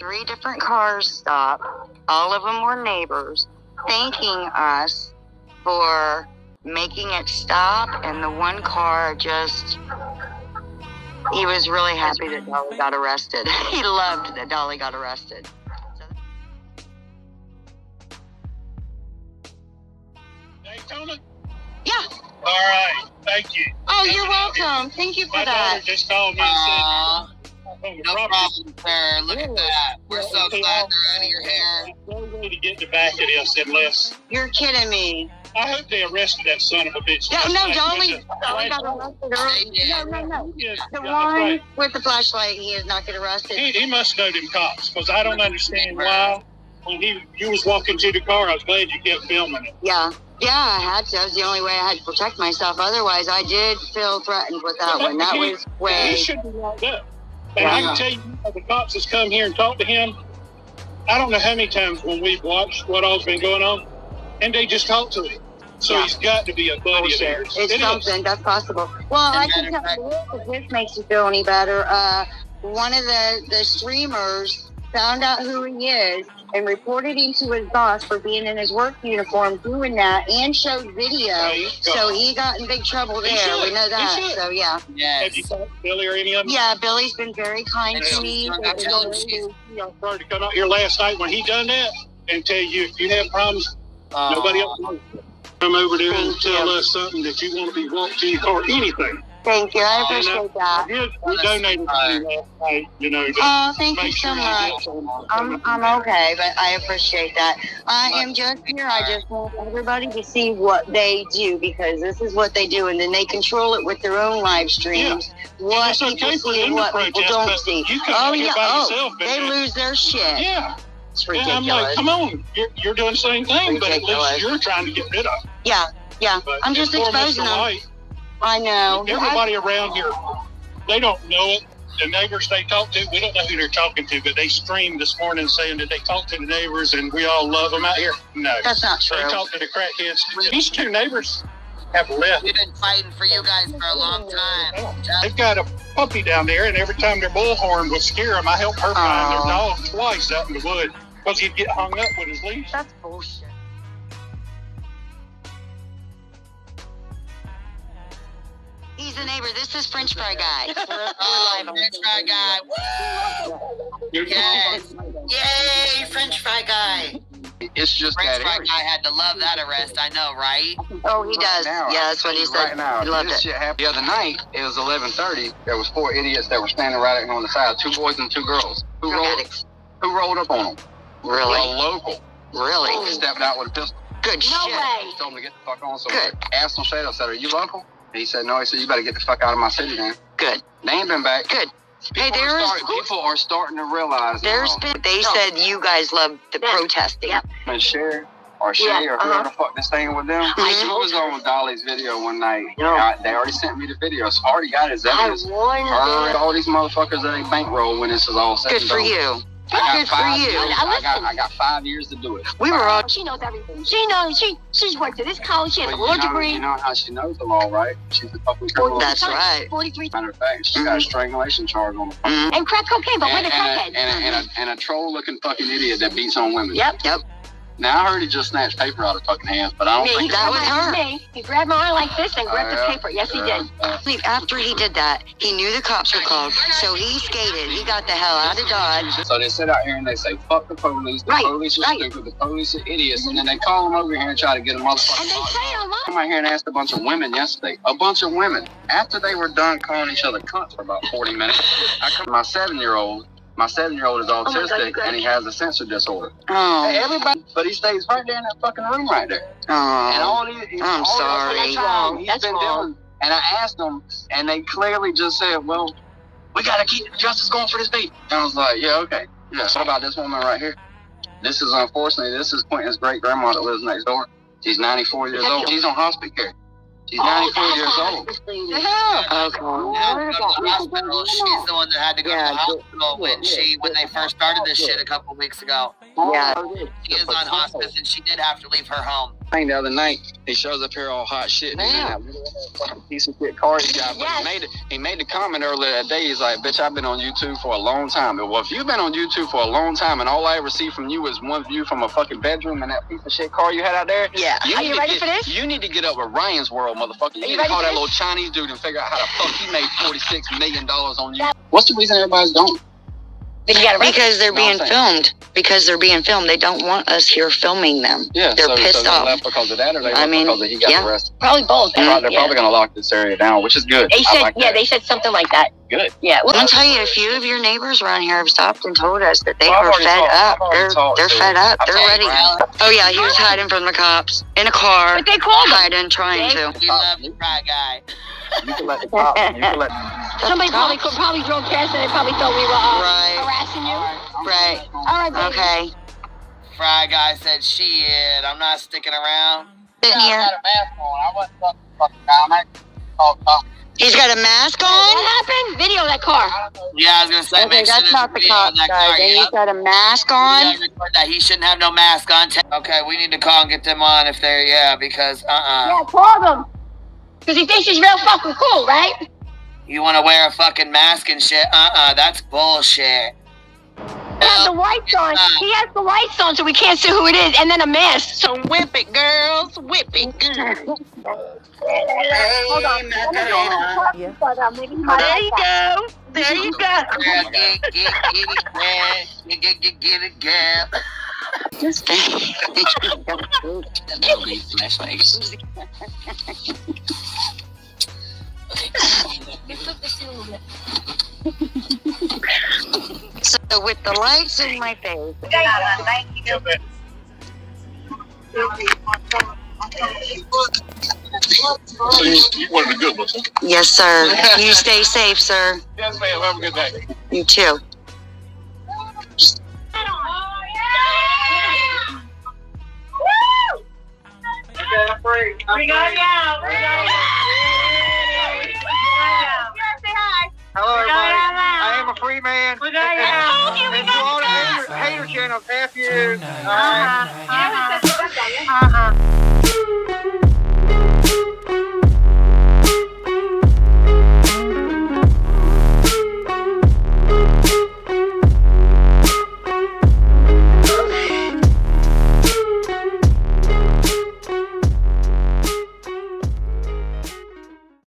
three different cars stop. All of them were neighbors, thanking us for making it stop. And the one car just, he was really happy that Dolly got arrested. he loved that Dolly got arrested. Daytona? Yeah. All right. Thank you. Oh, you're welcome. Thank you for My that. just called me and said, on the no property. problem, sir. Look at that. We're so glad they're out of your hair. No way to get the back of this unless. You're kidding me. I hope they arrested that son of a bitch. No, no, night. Dolly, He just- Dolly got arrested early. No, no, no. Yeah, The yeah, one right. with the flashlight, he is not get arrested. He, he must know them cops because I don't understand why. When he you was walking to the car, I was glad you kept filming it. Yeah. Yeah, I had to. That was the only way I had to protect myself. Otherwise, I did feel threatened with that one. That He- was way. He should be locked up. And I can tell you, the cops has come here and talked to him. I don't know how many times when we've watched what all's been going on, and they just talk to him. So Yeah. he's got to be a buddy of theirs. It's It is. something that's possible. Well, I can tell you this, if this makes you feel any better. Uh, one of the the streamers found out who he is and reported him to his boss for being in his work uniform doing that and showed video. So he got in big trouble He there. should. We know He that. should. So yeah. Have you talked to Billy or any of them? Yeah, Billy's been very kind And to me. I tell him she's- I'm sorry to come out here last night when he done that and tell you if you have problems, Uh, nobody else. Come over there and tell you. us something that you want to be walked to your car, anything. Thank you. I appreciate that. We, we donated to you last night, you know, Oh, thank you so sure much. I'm I'm okay, but I appreciate that. I am just here. I just want everybody to see what they do because this is what they do, and then they control it with their own live streams. What It's okay people for see and what people don't see. you Oh yeah. by Oh, yourself they lose their shit. Yeah. It's Yeah, I'm like, come on, you're, you're doing the same thing, but at least you're trying to get rid of. it. Yeah, yeah. But I'm just exposing them. I know. Everybody around here, they don't know it. The neighbors they talk to, we don't know who they're talking to, but they streamed this morning saying that they talked to the neighbors and we all love them out here. No, That's not true. they true. talked to the crackheads. These two neighbors have left. We've been fighting for you guys for a long time. They've got a puppy down there, and every time their bullhorn would scare them, I helped her find their dog twice out in the wood because he'd get hung up with his leash. That's bullshit. The neighbor. This is French fry guy. We're, we're Oh, live French fry guy. Woo! Yes. Yay, French fry guy. It's just French that fry area. guy had to love that arrest. I know, right? Oh, he does. Right now, yeah, that's what he said. Right now, he loved this it. shit happened the other night. It was 11:30. There was four idiots that were standing right on the side. Two boys and two girls. Who Drug rolled? addicts. Who rolled up on them? Really? A local. Really? Stepped out with a pistol. Good No shit. way. Told him to get the fuck on. So Good. I asked him straight up. Said, "Are you local?" And he said, "No." He said, "You better get the fuck out of my city, man. Good. They ain't been back. Good. People, Hey, there are is- people are starting to realize. There's now, been. They said you guys love the Yeah. protesting. Yep. and Sher or Shay Yeah, or whoever uh-huh. the fuck this thing with them. I She was on Dolly's video one night. Yeah. I- they already sent me the video. So I already got his I evidence. warned Her all these motherfuckers that they bankroll when this is all said Good for you. I got Good for five you. Years, I- I I, got. I got five years to do it. We were all. She knows everything. She knows. She she's worked at this college. She has a law know, degree. you know how she knows the law, right? She's a public criminal. That's right. Forty-three Matter of fact, she got a strangulation charge on her. Mm, and crack cocaine, but with and, a and, crackhead. a, and, a, and, a, and a troll-looking fucking idiot that beats on women. Yep. Yep. Now I heard he just snatched paper out of fucking hands, but I don't Me, think that was my- her. Me. He grabbed my arm like this and grabbed Uh, the paper. Yes, he did. uh, After he did that, he knew the cops were called, so he skated. He got the hell out of Dodge. So they sit out here and they say, fuck the police, the Right, police are right. stupid, the police are idiots, and then they call them over here and try to get a motherfucker. And they say it online. come out here and asked a bunch of women yesterday, a bunch of women, after they were done calling each other cunts for about 40 minutes, I come my seven-year-old, my seven-year-old is Oh God, autistic, and he has a sensory disorder. Oh. Hey, Oh. everybody, but he stays right there in that fucking room right there. Oh. And Oh. all he, he- I'm all sorry. That's wrong. He's That's been wrong. doing. And I asked them, and they clearly just said, "Well, we gotta keep justice going for this baby." And I was like, "Yeah, okay. Yeah. What about this woman right here? This is unfortunately, this is Quinton's great grandma that lives next door. She's 94 years old. She's on hospice care. She's 94 Oh, years old. Yeah. Yeah, Okay. go the. She's the one that had to go Yeah, to the hospital when she when they first started this shit a couple weeks ago. Yeah. She is on hospice and she did have to leave her home. Thing the other night. He shows up here all hot shit. Man, piece of shit car he got. But Yes. he made it. He made the comment earlier that day. He's like, "Bitch, I've been on YouTube for a long time." Well, if you've been on YouTube for a long time and all I ever see from you is one view from a fucking bedroom and that piece of shit car you had out there, Yeah. you Are you ready get, for this? You need to get up with Ryan's World, motherfucker. You you need to call that little Chinese dude and figure out how the fuck he made forty six million dollars on you. What's the reason everybody's going? Then you gotta write. Because they're No, being I'm filmed. Because they're being filmed. They don't want us here filming them. Yeah, They're so, so pissed they off. left because of that, or they I left mean, because he got yeah. arrested. Probably both. They're, Yeah. they're probably gonna lock this area down, which is good. They said, like yeah, that. they said something like that. good. Yeah. Well, I'll tell you, a few of your neighbors around here have stopped and told us that they well, are fed talked- up. They're they're fed up. I've They're ready. to Oh yeah, he was hiding from the cops in a car, but they called them. hiding, trying to. We love you, Fry Guy. You can let the cops. You can let. Somebody probably could probably drove past and they probably thought we were uh, Right. Harassing you. Right. All right, baby. Okay. Fry Guy said, shit, I'm not sticking around. Sitting here. a mask on. I wasn't fucking fucking down. I talked talk. He's got a mask on? What on. happened? Video that car. Yeah, I was gonna say, Okay, make sure that's there's not the video on that guys. car. And Yeah. he's got a mask on. record that. He shouldn't have no mask on. Okay, we need to call and get them on if they're, yeah, because, uh-uh. Yeah, call them. Because he thinks he's real fucking cool, right? You want to wear a fucking mask and shit? Uh-uh, that's bullshit. He has the lights on. He has the lights on so we can't see who it is. And then a mask. So whip it, girls. Whip it, girls. Hold on. Hey, But, uh, maybe he might There you go. There you go. Girl, get, get, get it, girl. Get, get, get, get it, girl. That'll be flashlights. So with the lights in my face. So you, you wanted a good one. Yes, sir. You stay safe, sir. Yes, ma'am. Have a good day. You too. We got you out. We got you I am a man. We got you out. And to all the hater, hater channels, F you. All right. Uh-huh. Uh-huh.